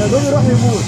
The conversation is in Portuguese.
يا دوب يروح يموت